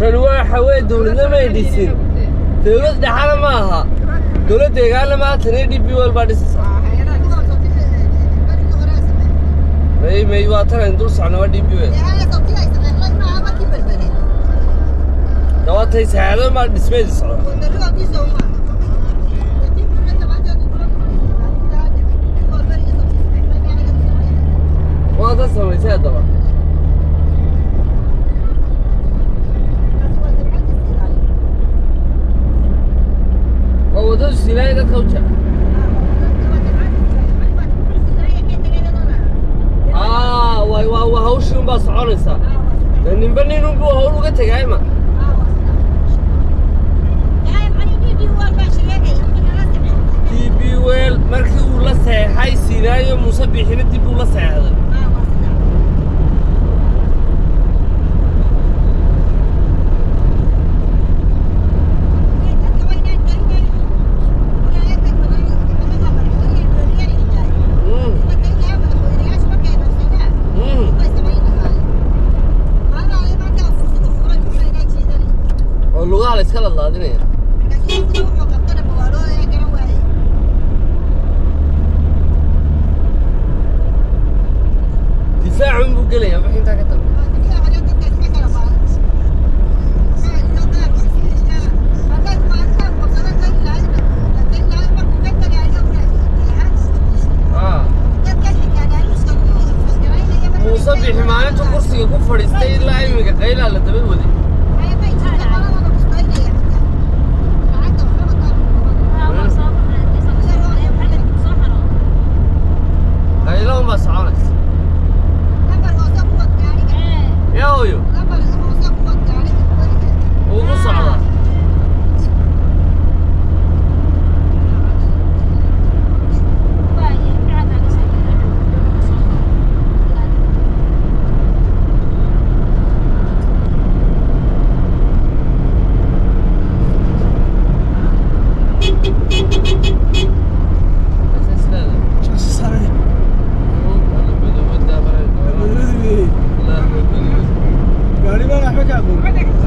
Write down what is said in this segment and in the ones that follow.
tan waa waxa weye dowladnamay dhisin dowlad dhexana ma aha dowlad deegaana maatan iyo db wal baa dhisasa may may waa tanayn dul socno waa db wel dawaatay saxaado maa dhismeedi socda waada samaysay haddaba બધું સિલાઈ કે છે aa way waa waa hawshii unbaa soconaysaa ninba nin unbuu hawl uga tegaayma dib wel markii uu la seexay sinaayo muuse bixina dib uu la seexday it's kind of London. travel.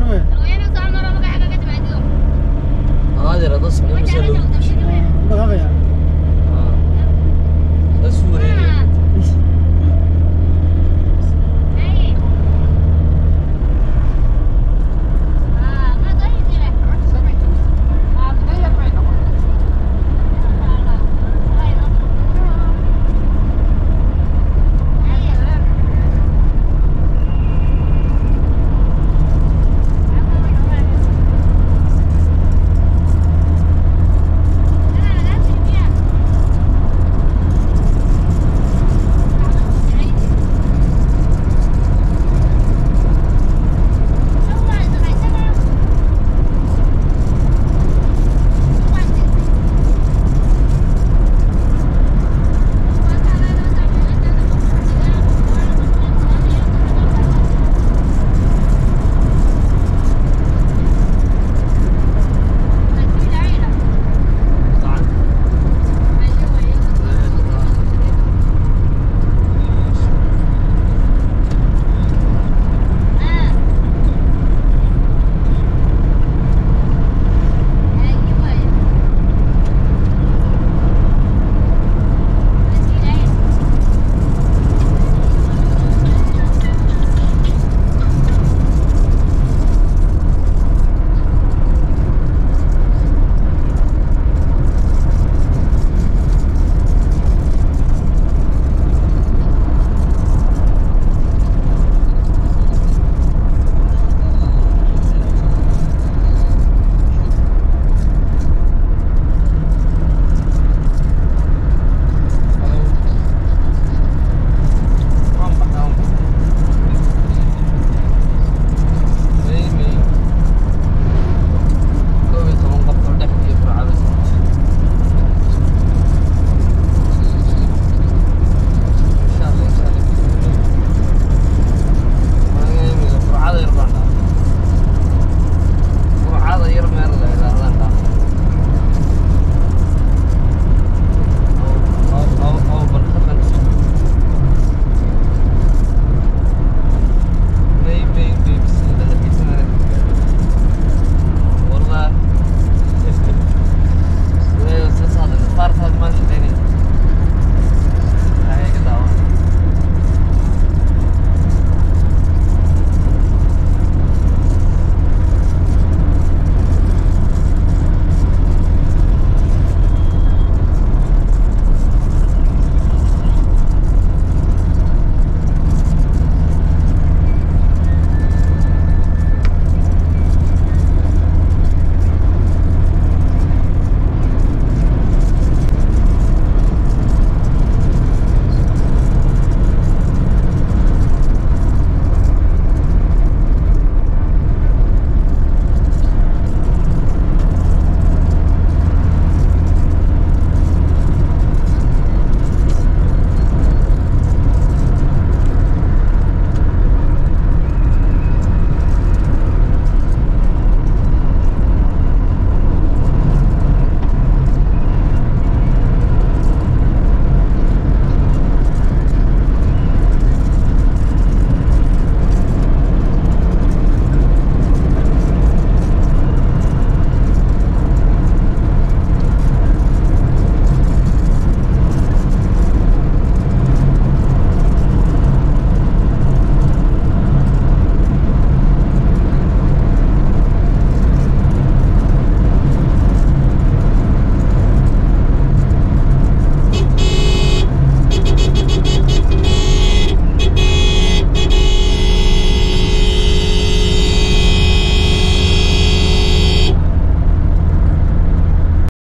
घर में